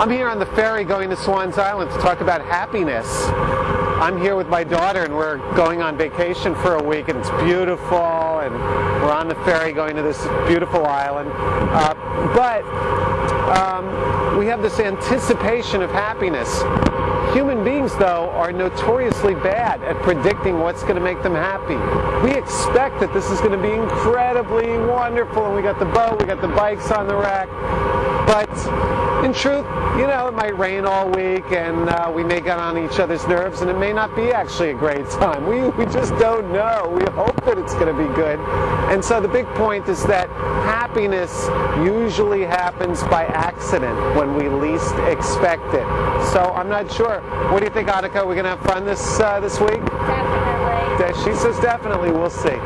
I'm here on the ferry going to Swans Island to talk about happiness. I'm here with my daughter and we're going on vacation for a week and it's beautiful and we're on the ferry going to this beautiful island. Uh, but um, we have this anticipation of happiness. Human beings, though, are notoriously bad at predicting what's going to make them happy. We expect that this is going to be incredibly wonderful, and we got the boat, we got the bikes on the rack. But in truth, you know, it might rain all week, and uh, we may get on each other's nerves, and it may not be actually a great time. We, we just don't know. We hope that it's going to be good. And so the big point is that happiness usually happens by accident when we least expect it. So I'm not sure. What do you think, Annika? Are we going to have fun this uh, this week? Definitely. She says definitely. We'll see.